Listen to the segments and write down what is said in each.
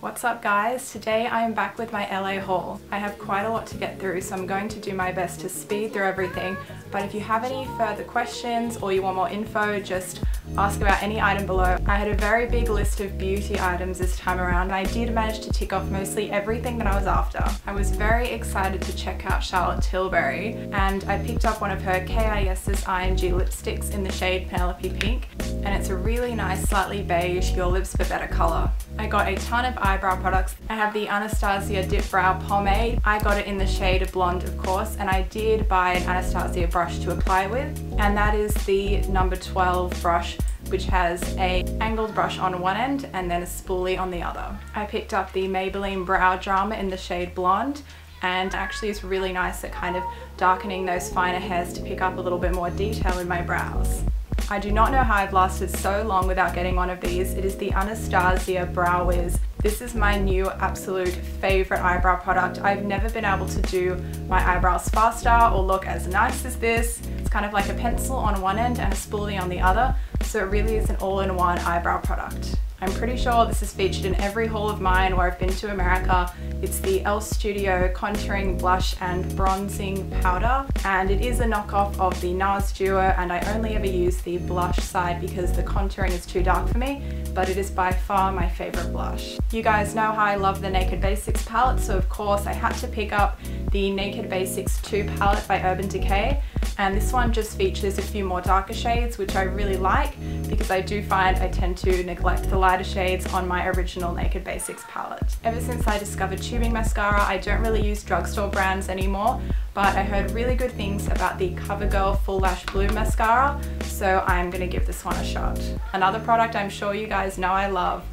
What's up guys? Today I am back with my LA haul. I have quite a lot to get through so I'm going to do my best to speed through everything but if you have any further questions or you want more info just ask about any item below. I had a very big list of beauty items this time around and I did manage to tick off mostly everything that I was after. I was very excited to check out Charlotte Tilbury and I picked up one of her K.I.S.S.I.N.G lipsticks in the shade Penelope Pink and it's a really nice slightly beige Your Lips for Better colour. I got a ton of eyebrow products. I have the Anastasia Dip Brow Pomade. I got it in the shade Blonde of course and I did buy an Anastasia brush to apply with and that is the number 12 brush which has a angled brush on one end and then a spoolie on the other. I picked up the Maybelline Brow Drama in the shade Blonde and actually it's really nice at kind of darkening those finer hairs to pick up a little bit more detail in my brows. I do not know how I've lasted so long without getting one of these. It is the Anastasia Brow Wiz. This is my new absolute favorite eyebrow product. I've never been able to do my eyebrows faster or look as nice as this. It's kind of like a pencil on one end and a spoolie on the other. So it really is an all-in-one eyebrow product. I'm pretty sure this is featured in every haul of mine where I've been to America. It's the Elf Studio Contouring Blush and Bronzing Powder and it is a knockoff of the NARS Duo and I only ever use the blush side because the contouring is too dark for me but it is by far my favorite blush. You guys know how I love the Naked Basics palette so of course I had to pick up the Naked Basics 2 palette by Urban Decay and this one just features a few more darker shades which I really like because I do find I tend to neglect the lighter shades on my original Naked Basics palette. Ever since I discovered tubing mascara I don't really use drugstore brands anymore but I heard really good things about the CoverGirl Full Lash Bloom Mascara so I'm to give this one a shot. Another product I'm sure you guys know I love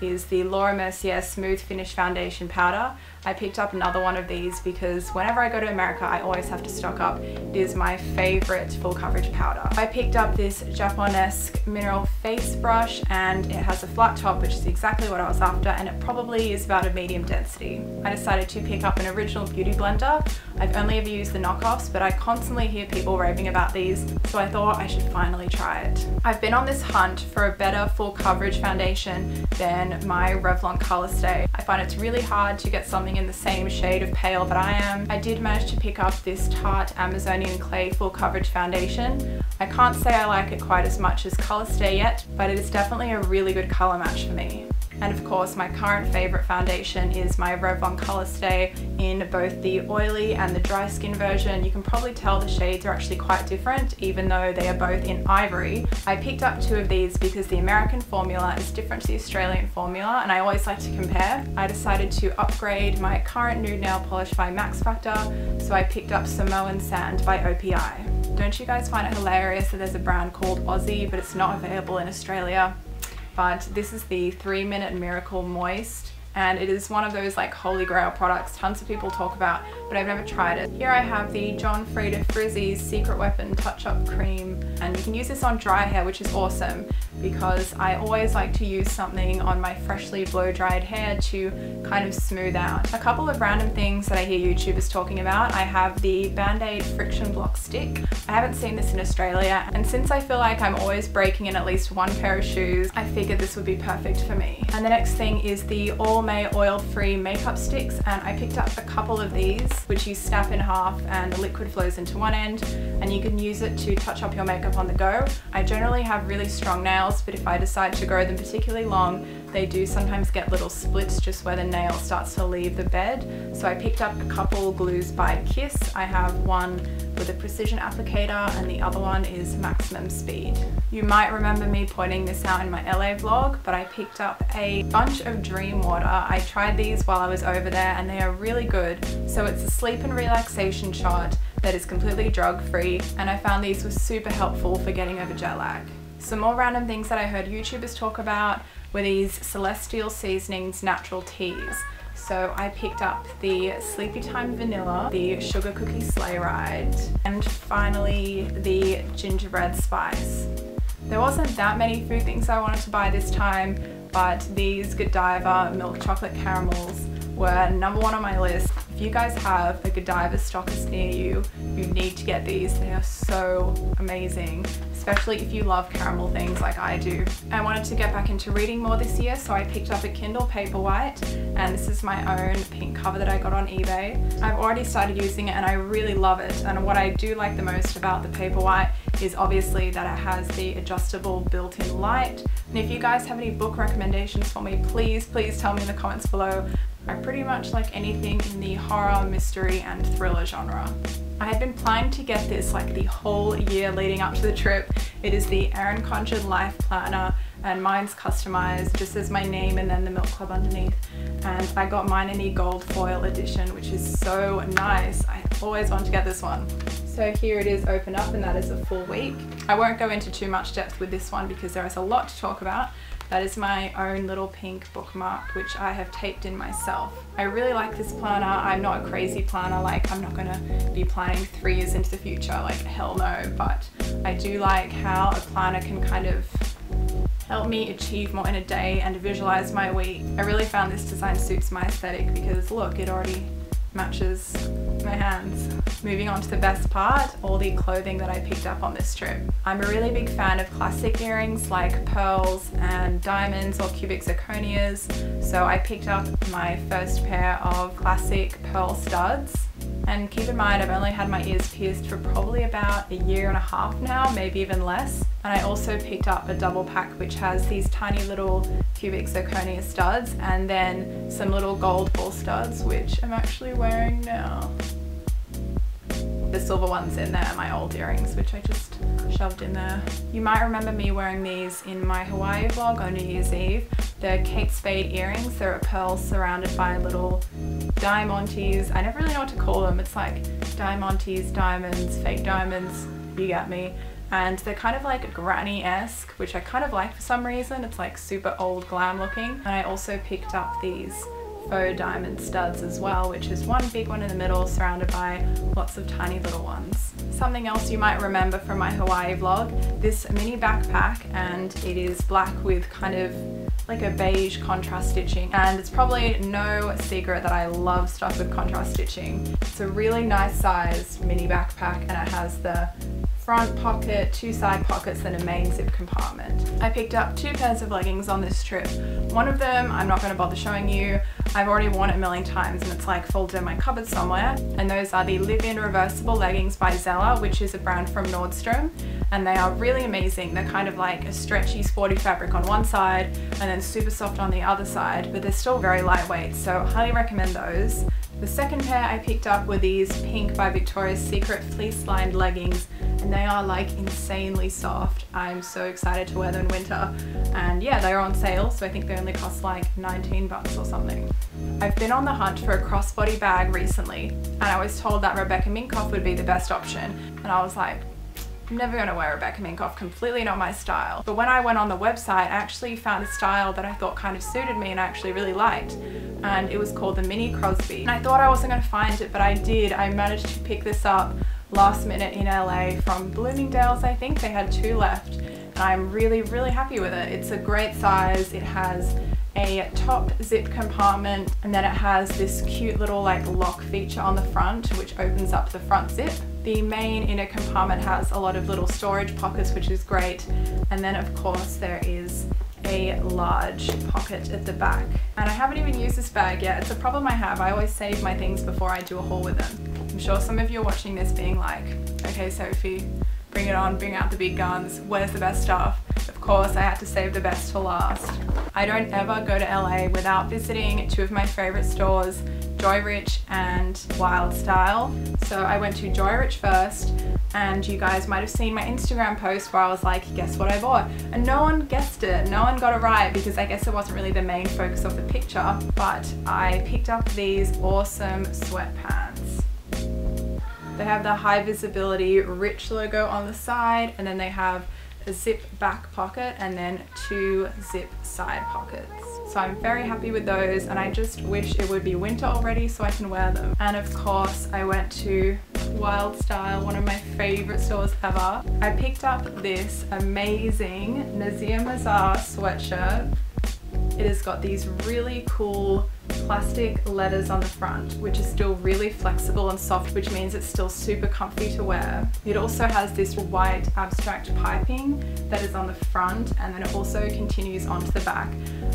is the Laura Mercier Smooth Finish Foundation Powder. I picked up another one of these because whenever I go to America I always have to stock up. It is my favorite full coverage powder. I picked up this Japonesque mineral face brush and it has a flat top which is exactly what I was after and it probably is about a medium density. I decided to pick up an original beauty blender. I've only ever used the knockoffs but I constantly hear people raving about these so I thought I should finally try it. I've been on this hunt for a better full coverage foundation than my Revlon Colorstay. I find it's really hard to get something in the same shade of pale that I am. I did manage to pick up this Tarte Amazonian Clay Full Coverage Foundation. I can't say I like it quite as much as Colorstay yet, but it is definitely a really good colour match for me. And of course, my current favorite foundation is my Revlon Colorstay in both the oily and the dry skin version. You can probably tell the shades are actually quite different, even though they are both in ivory. I picked up two of these because the American formula is different to the Australian formula, and I always like to compare. I decided to upgrade my current nude nail polish by Max Factor, so I picked up Samoan Sand by OPI. Don't you guys find it hilarious that there's a brand called Aussie, but it's not available in Australia? But this is the 3 Minute Miracle Moist and it is one of those like holy grail products tons of people talk about but I've never tried it. Here I have the John Frieda Frizz Ease Secret Weapon Touch Up Cream and you can use this on dry hair which is awesome because I always like to use something on my freshly blow dried hair to kind of smooth out. A couple of random things that I hear YouTubers talking about. I have the Band-Aid Friction Block Stick. I haven't seen this in Australia and since I feel like I'm always breaking in at least one pair of shoes, I figured this would be perfect for me. And the next thing is the All May oil-free makeup sticks and I picked up a couple of these which you snap in half and the liquid flows into one end and you can use it to touch up your makeup on the go. I generally have really strong nails but if I decide to grow them particularly long they do sometimes get little splits just where the nail starts to leave the bed. So I picked up a couple glues by Kiss. I have one with a precision applicator and the other one is maximum speed. You might remember me pointing this out in my LA vlog, but I picked up a bunch of Dream Water. I tried these while I was over there and they are really good. So it's a sleep and relaxation shot that is completely drug free and I found these were super helpful for getting over jet lag. Some more random things that I heard YouTubers talk about were these Celestial Seasonings natural teas. So I picked up the Sleepy Time Vanilla, the Sugar Cookie Sleigh Ride, and finally the Gingerbread Spice. There wasn't that many food things I wanted to buy this time, but these Godiva milk chocolate caramels were number one on my list. If you guys have a Godiva stockist near you, you need to get these. They are so amazing, especially if you love caramel things like I do. I wanted to get back into reading more this year, so I picked up a Kindle Paperwhite, and this is my own pink cover that I got on eBay. I've already started using it and I really love it, and what I do like the most about the Paperwhite is obviously that it has the adjustable built-in light. And if you guys have any book recommendations for me, please, please tell me in the comments below. I pretty much like anything in the horror, mystery, and thriller genre. I had been planning to get this like the whole year leading up to the trip. It is the Erin Condren Life Planner and mine's customized just as my name and then the Milk Club underneath. And I got mine in the gold foil edition, which is so nice. I always want to get this one. So here it is open up and that is a full week. I won't go into too much depth with this one because there is a lot to talk about, that is my own little pink bookmark, which I have taped in myself. I really like this planner. I'm not a crazy planner, like I'm not gonna be planning three years into the future, like hell no, but I do like how a planner can kind of help me achieve more in a day and visualize my week. I really found this design suits my aesthetic because look, it already matches my hands. Moving on to the best part, all the clothing that I picked up on this trip. I'm a really big fan of classic earrings like pearls and diamonds or cubic zirconias, so I picked up my first pair of classic pearl studs. And keep in mind, I've only had my ears pierced for probably about a year and a half now, maybe even less. And I also picked up a double pack which has these tiny little cubic zirconia studs and then some little gold ball studs which I'm actually wearing now. The silver ones in there are my old earrings which I just shoved in there. You might remember me wearing these in my Hawaii vlog on New Year's Eve. They're Kate Spade earrings. They're a pearl surrounded by little diamantes. I never really know what to call them. It's like diamantes, diamonds, fake diamonds, you get me and they're kind of like granny-esque, which I kind of like for some reason. It's like super old glam looking. And I also picked up these faux diamond studs as well, which is one big one in the middle surrounded by lots of tiny little ones. Something else you might remember from my Hawaii vlog, this mini backpack and it is black with kind of like a beige contrast stitching and it's probably no secret that I love stuff with contrast stitching. It's a really nice sized mini backpack and it has the front pocket, two side pockets, and a main zip compartment. I picked up two pairs of leggings on this trip. One of them I'm not going to bother showing you. I've already worn it a million times and it's like folded in my cupboard somewhere. And those are the Live-In Reversible Leggings by Zella, which is a brand from Nordstrom. And they are really amazing. They're kind of like a stretchy, sporty fabric on one side and then super soft on the other side, but they're still very lightweight. So highly recommend those. The second pair I picked up were these pink by Victoria's Secret fleece lined leggings and they are like insanely soft. I'm so excited to wear them in winter and yeah they're on sale so I think they only cost like 19 bucks or something. I've been on the hunt for a crossbody bag recently and I was told that Rebecca Minkoff would be the best option and I was like I'm never to wear Rebecca Minkoff, completely not my style. But when I went on the website, I actually found a style that I thought kind of suited me and I actually really liked. And it was called the Mini Crosby. And I thought I wasn't going to find it, but I did. I managed to pick this up last minute in LA from Bloomingdale's, I think. They had two left. And I'm really, really happy with it. It's a great size. It has a top zip compartment and then it has this cute little like lock feature on the front which opens up the front zip the main inner compartment has a lot of little storage pockets, which is great. And then of course there is a large pocket at the back. And I haven't even used this bag yet. It's a problem I have. I always save my things before I do a haul with them. I'm sure some of you are watching this being like, okay Sofie, bring it on, bring out the big guns, where's the best stuff? Of course, I had to save the best for last. I don't ever go to LA without visiting two of my favorite stores, Joyrich and Wild Style. So I went to Joyrich first and you guys might have seen my Instagram post where I was like, guess what I bought? And no one guessed it, no one got it right because I guess it wasn't really the main focus of the picture, but I picked up these awesome sweatpants. They have the high visibility rich logo on the side and then they have a zip back pocket and then two zip side pockets. So I'm very happy with those and I just wish it would be winter already so I can wear them. And of course I went to Wild Style, one of my favorite stores ever. I picked up this amazing Nasir Mazhar sweatshirt. It has got these really cool plastic letters on the front, which is still really flexible and soft, which means it's still super comfy to wear. It also has this white abstract piping that is on the front and then it also continues onto the back.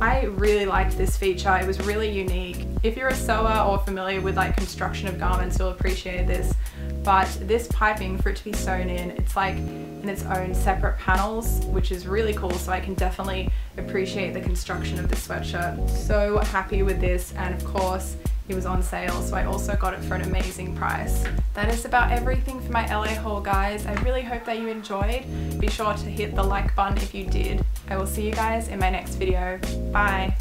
I really liked this feature, it was really unique. If you're a sewer or familiar with like construction of garments, you'll appreciate this but this piping for it to be sewn in it's like in its own separate panels which is really cool. So I can definitely appreciate the construction of this sweatshirt. So happy with this and of course it was on sale so I also got it for an amazing price. That is about everything for my LA haul guys. I really hope that you enjoyed. Be sure to hit the like button if you did. I will see you guys in my next video. Bye